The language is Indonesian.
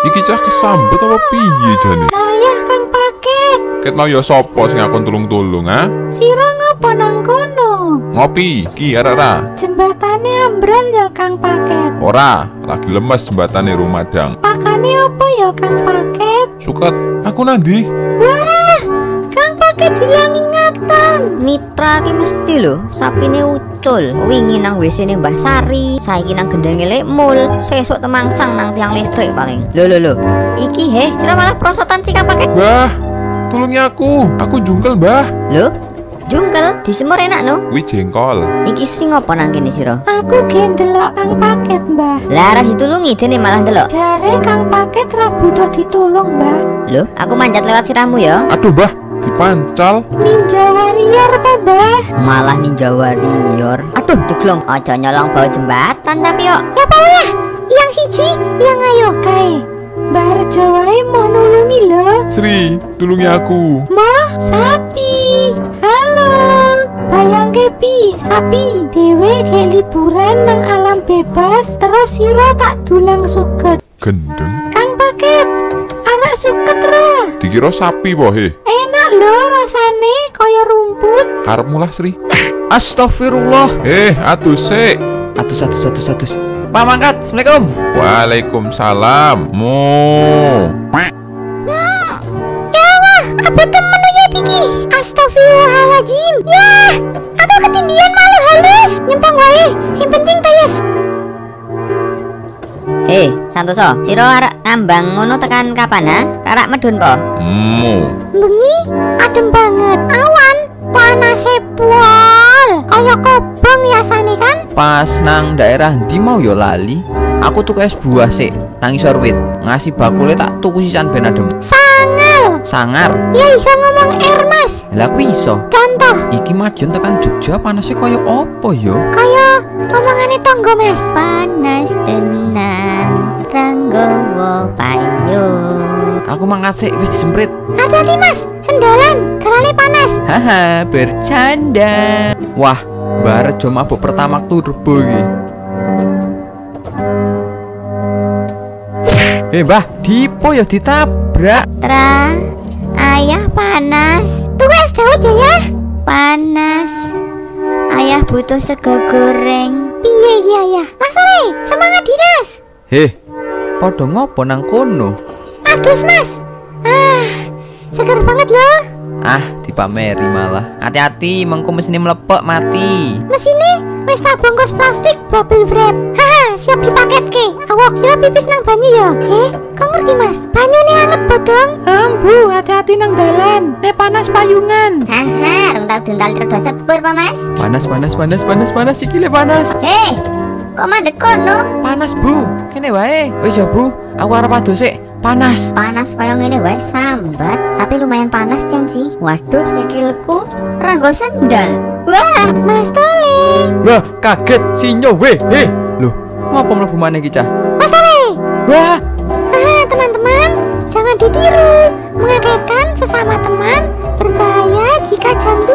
Iki cah kesambet apa piye jane? Ayah kang paket. Ket mau ya sapa sing akon tulung-tulung ha? Sira ngopo nang kono? Ngopi, ki ora Jembatane ambrol ya kang paket. Ora, lagi lemes jembatane Rumadang. Pakane opo ya kang paket? Suket, aku nandi. Wah, kang paket hilang ingatan. Mitra ki mesti lho, sapine ucul. Wingi nang WC ne Mbah Sari, saiki nang gendenge Lekmul, sesuk temangsang nang tiang listrik paling. Lho lho lho. Iki he, sira malah prosotan sih pakai. Mbah, tulungi aku. Aku jungkel, Mbah. Lho, jungkel disemur enak no. Kuwi jengkol. Iki sering ngopo nang kene sira? Aku gendelok kang paket, Mbah. Lah arah ditulungi dene malah delok. Jare kang paket ra butuh ditulung, Mbah. Lho, aku manjat lewat siramu ya. Aduh, Mbah, dipancal. Ninja warrior apa, Mbah? Malah ninja warrior. Aduh, diglong. Aja nyolong bawa jembatan tapi yo. Ya apa ya? Yang siji, yang ayo kae. Mbah Rejo wae mau nulungi lho. Sri, tulungi aku. Mah, sapi. Halo. Bayang pi, sapi. Dewe kayak liburan nang alam bebas, terus sira tak dulang suket. Gendeng. Kang paket, anak suket ra. Dikira sapi po he. Lho rasane kaya rumput. Karepmu lah Sri. Astagfirullah. Eh, atuh sik. Atus atus atus atus. Pak mangkat. Assalamualaikum. Waalaikumsalam. Mu. Ya Allah, apa temen ya Piki? Astagfirullahaladzim. Ya, aku ketindian malu halus. Nyempang wae, sing penting tayas. Eh, Santoso, sira arek ngambang ngono tekan kapan ha? Karak medun po. Mu. Bengi, adem banget. Awan, panas pol. Kaya kobong biasane kan? Pas nang daerah ndi mau yo lali. Aku tuku es buah sik nang isor wit. Ngasih bakule tak tuku sisan ben adem. Sangal. Sangar. Ya iso ngomong air mas. Lah kuwi iso. Contoh, Iki madiun tekan Jogja panasnya kaya opo yo? kaya omongane tonggo mas. Panas tenan, ranggowo payung. Aku mangkat sik wis disemprit. Hati-hati mas, sendolan, garane panas. Haha, bercanda. Wah, baret jo mabuk pertama turbo iki. Eh, Mbah, dipo ya ditabrak. Tra, ayah panas, panas. Ayah butuh sego goreng. Piye iki ayah? Mas Sore, semangat dinas. Heh, padha ngopo nang kono? Adus mas. Ah, seger banget loh. Ah, dipameri malah. Hati-hati, mengko mesine mlepek mati. Mesinnya wis tak bungkus plastik bubble wrap. Haha, siap dipaket ke. Awak kira pipis nang banyu ya. Eh, kau ngerti mas? Banyu nih anget bodong. Ambu, hati-hati nang dalan. Nek panas payungan. Haha, rental dental terdo sepur pa mas. Panas, panas, panas, panas, panas, iki le panas. Hei, kok mandek kono? Panas, Bu. Kene wae. Wis ya, Bu. Aku arep adus sik. Panas. Panas kaya ngene wae sambat, tapi lumayan panas Chan sih. Waduh, sikilku ranggo sendal. Wah, Mas Tole. Wah, kaget sinyo we. Eh, loh, ngopo mlebu maneh iki cah? Wah, Haha, teman-teman, jangan ditiru. Mengagetkan sesama teman berbahaya jika jantungan.